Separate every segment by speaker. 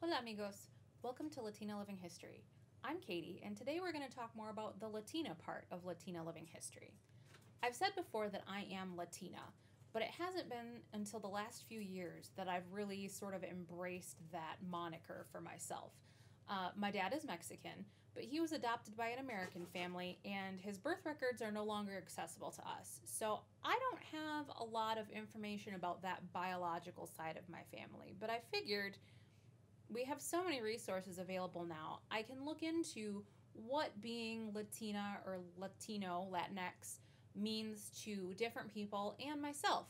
Speaker 1: Hola, amigos. Welcome to Latina Living History. I'm Katie, and today we're going to talk more about the Latina part of Latina Living History. I've said before that I am Latina, but it hasn't been until the last few years that I've really sort of embraced that moniker for myself. Uh, my dad is Mexican, but he was adopted by an American family, and his birth records are no longer accessible to us. So I don't have a lot of information about that biological side of my family, but I figured we have so many resources available now. I can look into what being Latina or Latino, Latinx, means to different people and myself.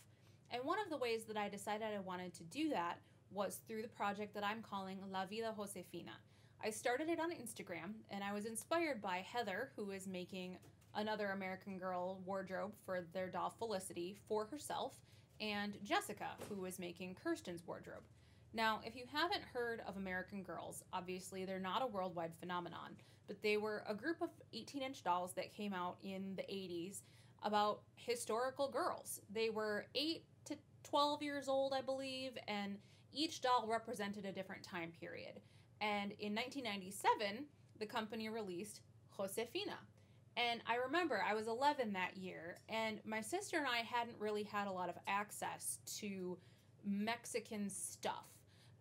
Speaker 1: And one of the ways that I decided I wanted to do that was through the project that I'm calling La Vida Josefina. I started it on Instagram and I was inspired by Heather, who is making another American Girl wardrobe for their doll Felicity for herself, and Jessica, who is making Kirsten's wardrobe. Now, if you haven't heard of American Girls, obviously they're not a worldwide phenomenon, but they were a group of 18 inch dolls that came out in the 80s about historical girls. They were 8 to 12 years old, I believe, and each doll represented a different time period. And in 1997, the company released Josefina. And I remember I was 11 that year, and my sister and I hadn't really had a lot of access to Mexican stuff.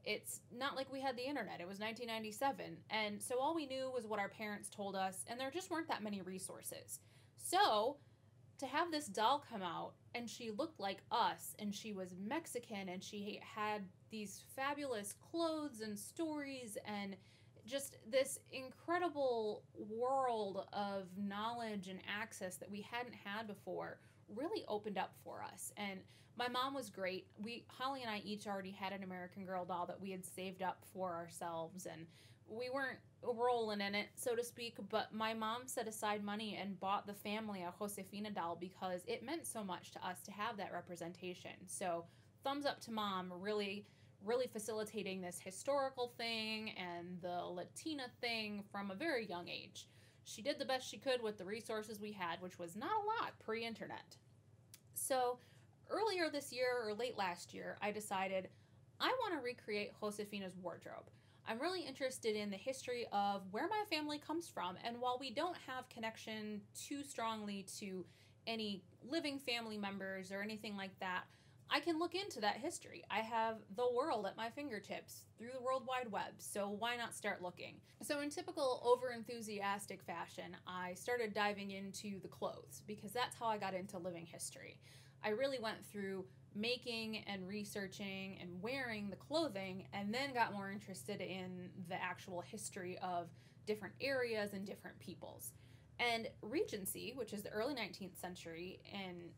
Speaker 1: It's not like we had the internet. It was 1997. And so all we knew was what our parents told us, and there just weren't that many resources. So to have this doll come out and she looked like us and she was Mexican and she had these fabulous clothes and stories and just this incredible world of knowledge and access that we hadn't had before really opened up for us and my mom was great we holly and i each already had an american girl doll that we had saved up for ourselves and we weren't rolling in it, so to speak, but my mom set aside money and bought the family a Josefina doll because it meant so much to us to have that representation. So, thumbs up to mom, really, really facilitating this historical thing and the Latina thing from a very young age. She did the best she could with the resources we had, which was not a lot pre internet. So, earlier this year or late last year, I decided I want to recreate Josefina's wardrobe. I'm really interested in the history of where my family comes from. And while we don't have connection too strongly to any living family members or anything like that, I can look into that history. I have the world at my fingertips through the World Wide Web, so why not start looking? So, in typical over enthusiastic fashion, I started diving into the clothes because that's how I got into living history. I really went through making and researching and wearing the clothing, and then got more interested in the actual history of different areas and different peoples. And Regency, which is the early 19th century, and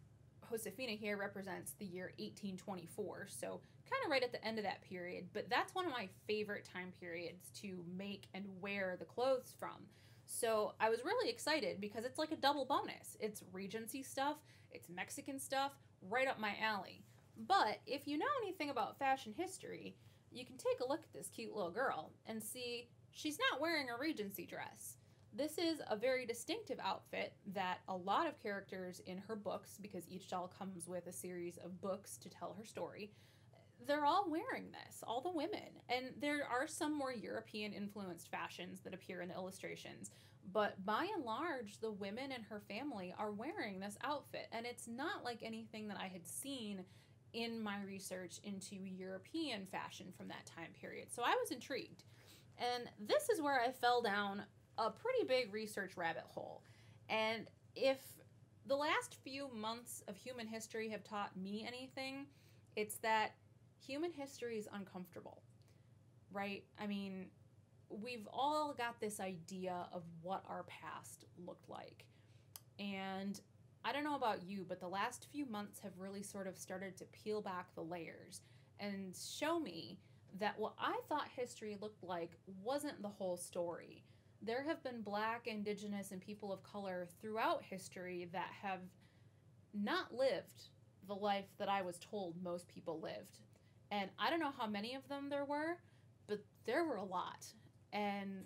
Speaker 1: Josefina here represents the year 1824, so kind of right at the end of that period. But that's one of my favorite time periods to make and wear the clothes from. So I was really excited because it's like a double bonus. It's Regency stuff, it's Mexican stuff, right up my alley. But if you know anything about fashion history, you can take a look at this cute little girl and see she's not wearing a Regency dress. This is a very distinctive outfit that a lot of characters in her books, because each doll comes with a series of books to tell her story, they're all wearing this, all the women. And there are some more European influenced fashions that appear in the illustrations, but by and large, the women in her family are wearing this outfit. And it's not like anything that I had seen in my research into European fashion from that time period. So I was intrigued. And this is where I fell down a pretty big research rabbit hole. And if the last few months of human history have taught me anything, it's that human history is uncomfortable, right? I mean, we've all got this idea of what our past looked like. And I don't know about you, but the last few months have really sort of started to peel back the layers and show me that what I thought history looked like wasn't the whole story. There have been black, indigenous, and people of color throughout history that have not lived the life that I was told most people lived. And I don't know how many of them there were, but there were a lot. And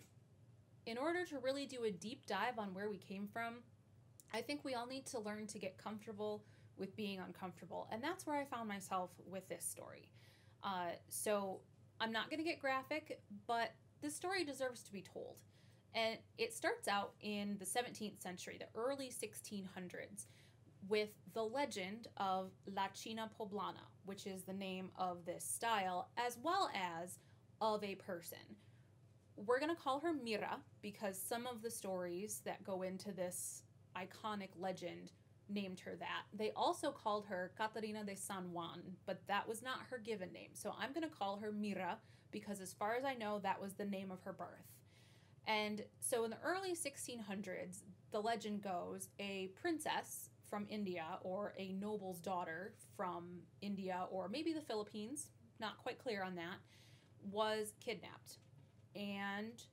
Speaker 1: in order to really do a deep dive on where we came from, I think we all need to learn to get comfortable with being uncomfortable. And that's where I found myself with this story. Uh, so I'm not going to get graphic, but this story deserves to be told. And it starts out in the 17th century, the early 1600s, with the legend of La China Poblana, which is the name of this style, as well as of a person. We're going to call her Mira because some of the stories that go into this iconic legend named her that. They also called her Catarina de San Juan, but that was not her given name. So I'm going to call her Mira because, as far as I know, that was the name of her birth. And so in the early 1600s, the legend goes a princess from India or a noble's daughter from India or maybe the Philippines, not quite clear on that, was kidnapped and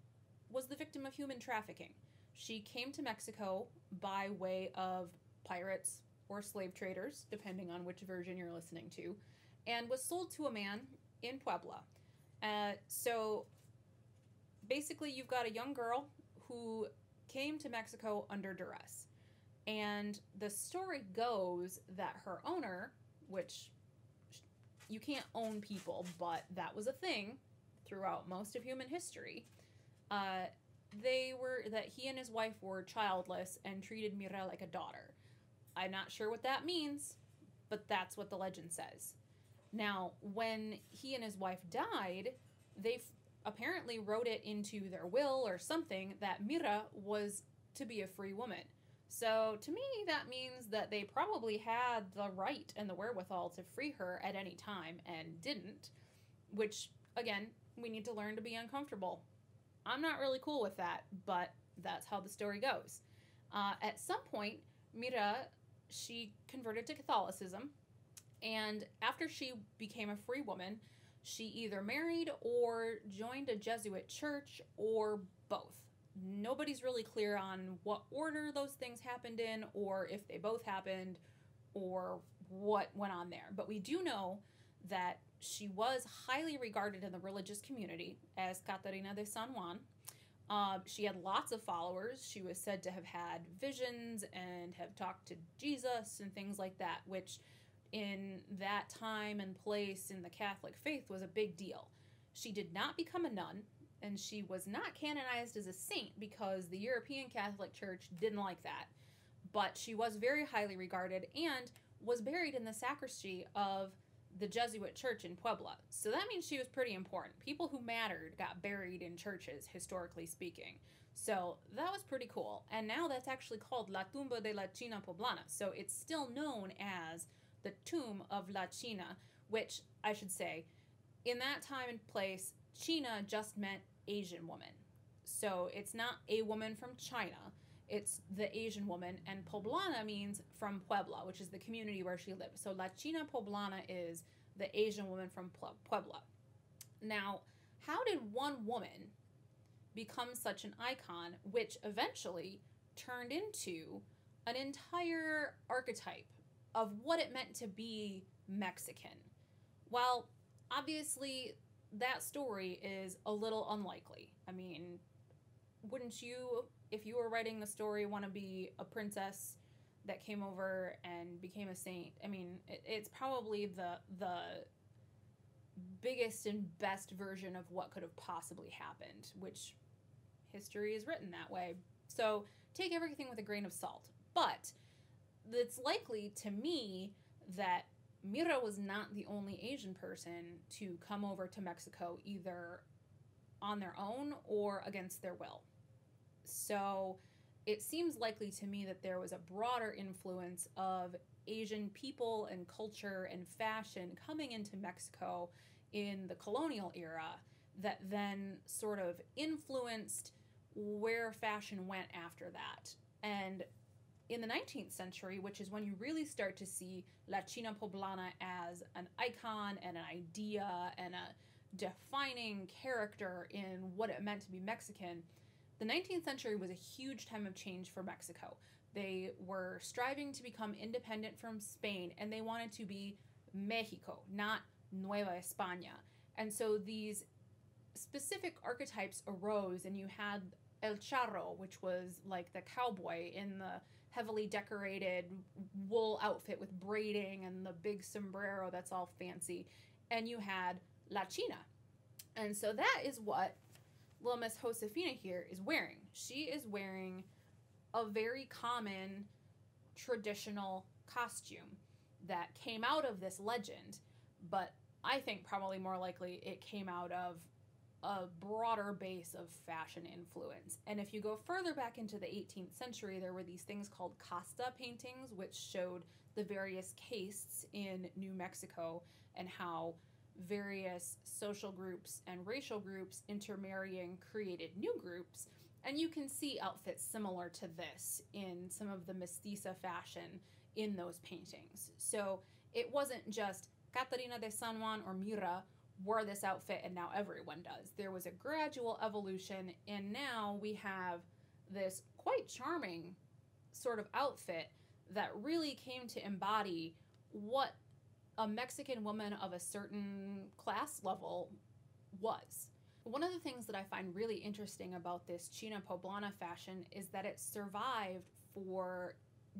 Speaker 1: was the victim of human trafficking. She came to Mexico by way of pirates or slave traders, depending on which version you're listening to, and was sold to a man in Puebla. Uh, so basically, you've got a young girl who came to Mexico under duress. And the story goes that her owner, which you can't own people, but that was a thing throughout most of human history. Uh, they were that he and his wife were childless and treated Mira like a daughter. I'm not sure what that means, but that's what the legend says. Now, when he and his wife died, they apparently wrote it into their will or something that Mira was to be a free woman. So, to me, that means that they probably had the right and the wherewithal to free her at any time and didn't, which, again, we need to learn to be uncomfortable. I'm not really cool with that, but that's how the story goes. Uh, at some point, Mira she converted to Catholicism, and after she became a free woman, she either married or joined a Jesuit church or both. Nobody's really clear on what order those things happened in, or if they both happened, or what went on there. But we do know that she was highly regarded in the religious community as Catarina de San Juan. Uh, she had lots of followers. She was said to have had visions and have talked to Jesus and things like that, which in that time and place in the Catholic faith was a big deal. She did not become a nun, and she was not canonized as a saint because the European Catholic Church didn't like that. But she was very highly regarded and was buried in the sacristy of the Jesuit church in Puebla. So that means she was pretty important. People who mattered got buried in churches, historically speaking. So that was pretty cool. And now that's actually called La Tumba de la China Poblana. So it's still known as the Tomb of La China, which I should say, in that time and place, China just meant Asian woman. So it's not a woman from China, it's the Asian woman, and Poblana means from Puebla, which is the community where she lived. So La China Poblana is the Asian woman from Puebla. Now, how did one woman become such an icon, which eventually turned into an entire archetype of what it meant to be Mexican? Well, obviously, that story is a little unlikely. I mean, wouldn't you if you were writing the story, want to be a princess that came over and became a saint. I mean, it, it's probably the the biggest and best version of what could have possibly happened, which history is written that way. So take everything with a grain of salt. But it's likely to me that Mira was not the only Asian person to come over to Mexico either on their own or against their will. So it seems likely to me that there was a broader influence of Asian people and culture and fashion coming into Mexico in the colonial era that then sort of influenced where fashion went after that. And in the 19th century, which is when you really start to see La China Poblana as an icon and an idea and a defining character in what it meant to be Mexican, the 19th century was a huge time of change for Mexico. They were striving to become independent from Spain and they wanted to be Mexico, not Nueva España. And so these specific archetypes arose, and you had El Charro, which was like the cowboy in the heavily decorated wool outfit with braiding and the big sombrero that's all fancy. And you had La China, And so that is what little Miss Josefina here is wearing. She is wearing a very common traditional costume that came out of this legend, but I think probably more likely it came out of a broader base of fashion influence. And if you go further back into the 18th century, there were these things called casta paintings, which showed the various castes in New Mexico and how various social groups and racial groups intermarrying created new groups. And you can see outfits similar to this in some of the mestiza fashion in those paintings. So it wasn't just Catarina de San Juan or Mira wore this outfit and now everyone does. There was a gradual evolution, and now we have this quite charming sort of outfit that really came to embody what a Mexican woman of a certain class level was. One of the things that I find really interesting about this China Poblana fashion is that it survived for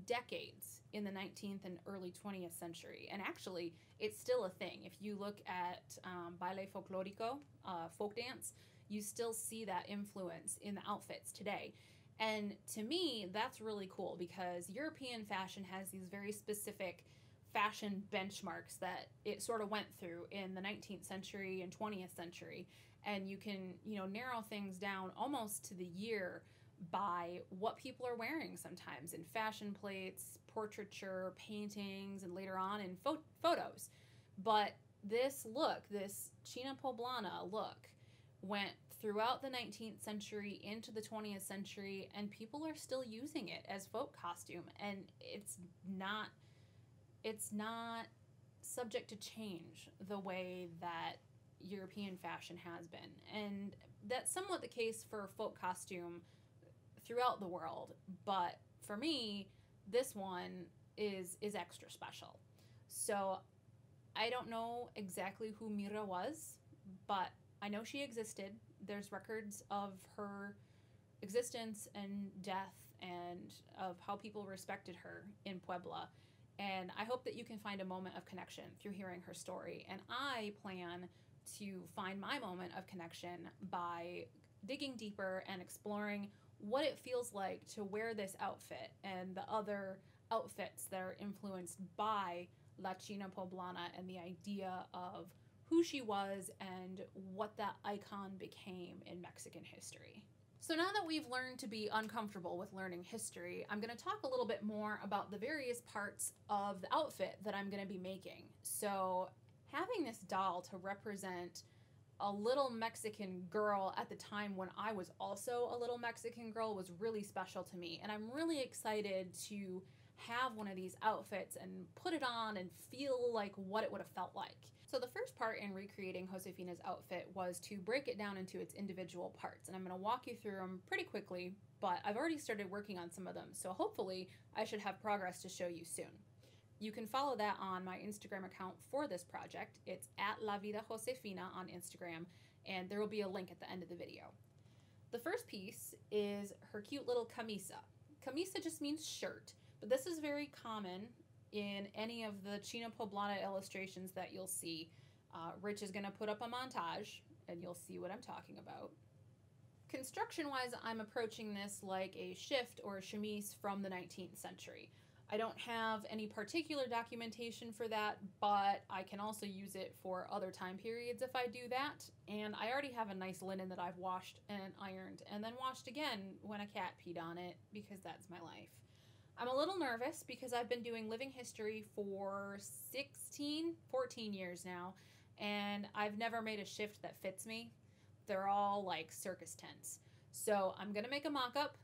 Speaker 1: decades in the 19th and early 20th century. And actually, it's still a thing. If you look at um, baile folklorico, uh, folk dance, you still see that influence in the outfits today. And to me, that's really cool because European fashion has these very specific fashion benchmarks that it sort of went through in the 19th century and 20th century. And you can, you know, narrow things down almost to the year by what people are wearing sometimes in fashion plates, portraiture, paintings, and later on in fo- photos. But this look, this China Poblana look, went throughout the 19th century into the 20th century, and people are still using it as folk costume. And it's not, it's not subject to change the way that European fashion has been. And that's somewhat the case for folk costume throughout the world, but for me, this one is is extra special. So I don't know exactly who Mira was, but I know she existed. There's records of her existence and death and of how people respected her in Puebla. And I hope that you can find a moment of connection through hearing her story. And I plan to find my moment of connection by digging deeper and exploring what it feels like to wear this outfit and the other outfits that are influenced by La China Poblana and the idea of who she was and what that icon became in Mexican history. So, now that we've learned to be uncomfortable with learning history, I'm going to talk a little bit more about the various parts of the outfit that I'm going to be making. So, having this doll to represent a little Mexican girl at the time when I was also a little Mexican girl was really special to me. And I'm really excited to have one of these outfits and put it on and feel like what it would have felt like. So, the first part in recreating Josefina's outfit was to break it down into its individual parts. And I'm going to walk you through them pretty quickly, but I've already started working on some of them. So, hopefully, I should have progress to show you soon. You can follow that on my Instagram account for this project. It's at La Vida Josefina on Instagram, and there will be a link at the end of the video. The first piece is her cute little camisa. Camisa just means shirt, but this is very common in any of the China Poblana illustrations that you'll see. Uh, Rich is going to put up a montage, and you'll see what I'm talking about. Construction wise, I'm approaching this like a shift or a chemise from the 19th century. I don't have any particular documentation for that, but I can also use it for other time periods if I do that. And I already have a nice linen that I've washed and ironed and then washed again when a cat peed on it because that's my life. I'm a little nervous because I've been doing living history for 16, 14 years now, and I've never made a shift that fits me. They're all like circus tents. So I'm gonna make a mock up.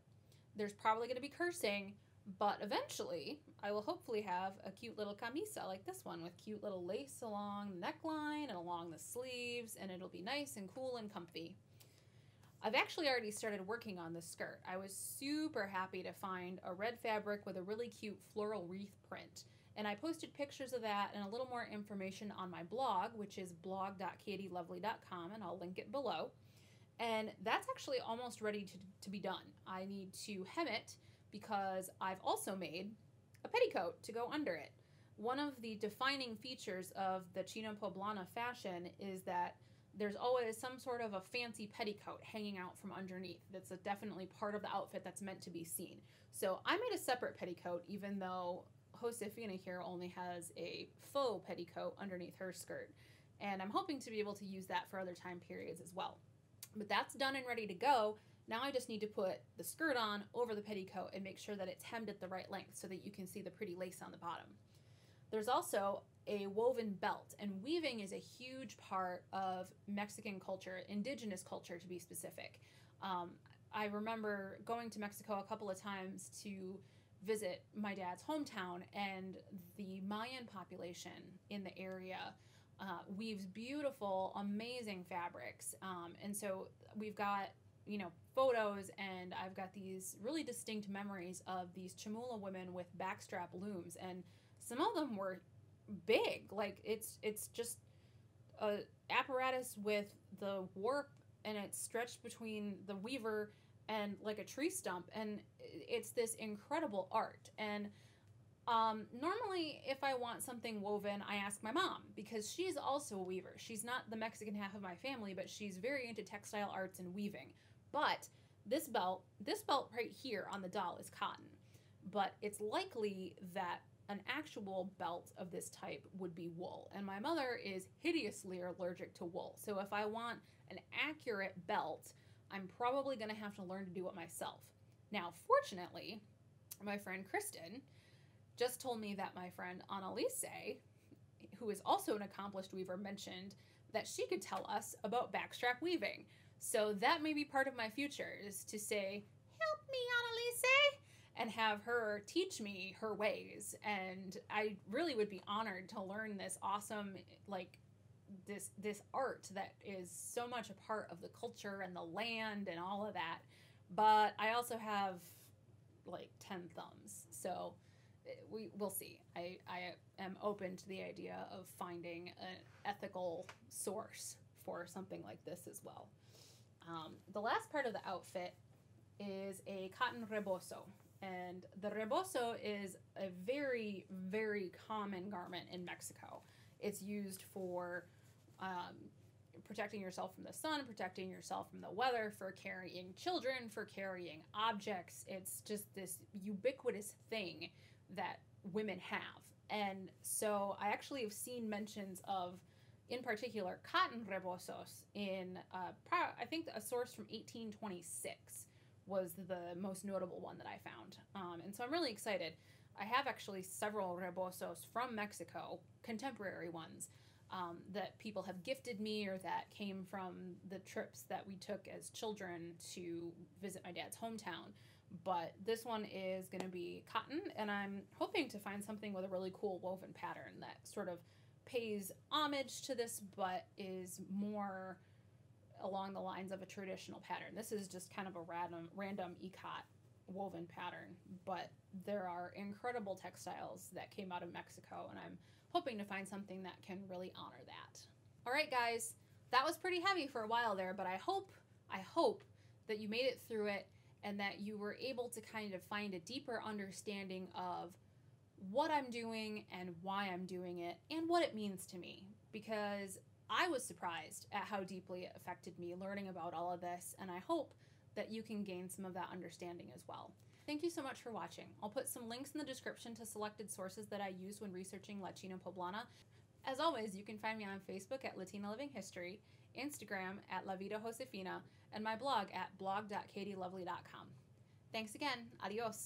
Speaker 1: There's probably gonna be cursing, but eventually, I will hopefully have a cute little camisa like this one with cute little lace along the neckline and along the sleeves, and it'll be nice and cool and comfy. I've actually already started working on this skirt. I was super happy to find a red fabric with a really cute floral wreath print. And I posted pictures of that and a little more information on my blog, which is blog.katielovely.com, and I'll link it below. And that's actually almost ready to, to be done. I need to hem it because I've also made a petticoat to go under it. One of the defining features of the China Poblana fashion is that there's always some sort of a fancy petticoat hanging out from underneath. That's a definitely part of the outfit that's meant to be seen. So I made a separate petticoat, even though Josefina here only has a faux petticoat underneath her skirt. And I'm hoping to be able to use that for other time periods as well. But that's done and ready to go. Now I just need to put the skirt on over the petticoat and make sure that it's hemmed at the right length so that you can see the pretty lace on the bottom. There's also a woven belt, and weaving is a huge part of Mexican culture, indigenous culture to be specific. Um, I remember going to Mexico a couple of times to visit my dad's hometown, and the Mayan population in the area uh, weaves beautiful, amazing fabrics. Um, and so we've got, you know, photos, and I've got these really distinct memories of these Chamula women with backstrap looms, and some of them were big. Like it's it's just a apparatus with the warp, and it's stretched between the weaver and like a tree stump, and it's this incredible art and um, normally, if I want something woven, I ask my mom because she's also a weaver. She's not the Mexican half of my family, but she's very into textile arts and weaving. But this belt, this belt right here on the doll is cotton, but it's likely that an actual belt of this type would be wool. And my mother is hideously allergic to wool. So if I want an accurate belt, I'm probably going to have to learn to do it myself. Now, fortunately, my friend Kristen just told me that my friend Annalise, who is also an accomplished weaver, mentioned that she could tell us about backstrap weaving. So that may be part of my future is to say, help me, Annalise, and have her teach me her ways. And I really would be honored to learn this awesome, like, this this art that is so much a part of the culture and the land and all of that. But I also have like 10 thumbs. So eh, we will see. I, I am open to the idea of finding an ethical source for something like this as well. Um, the last part of the outfit is a cotton rebozo. And the rebozo is a very, very common garment in Mexico. It's used for um, protecting yourself from the sun, protecting yourself from the weather, for carrying children, for carrying objects. It's just this ubiquitous thing that women have. And so I actually have seen mentions of, in particular, cotton rebozos in, uh, I think a source from 1826 was the most notable one that I found. Um, and so I'm really excited. I have actually several rebozos from Mexico, contemporary ones, um, that people have gifted me or that came from the trips that we took as children to visit my dad's hometown but this one is going to be cotton and i'm hoping to find something with a really cool woven pattern that sort of pays homage to this but is more along the lines of a traditional pattern. This is just kind of a random random ikat woven pattern but there are incredible textiles that came out of mexico and i'm hoping to find something that can really honor that. All right guys that was pretty heavy for a while there but i hope i hope that you made it through it and that you were able to kind of find a deeper understanding of what I'm doing and why I'm doing it and what it means to me because I was surprised at how deeply it affected me learning about all of this and I hope that you can gain some of that understanding as well. Thank you so much for watching. I'll put some links in the description to selected sources that I used when researching La China Poblana. As always, you can find me on Facebook at Latina Living History, Instagram at La Vida Josefina, and my blog at blog.katielovely.com. Thanks again. Adios.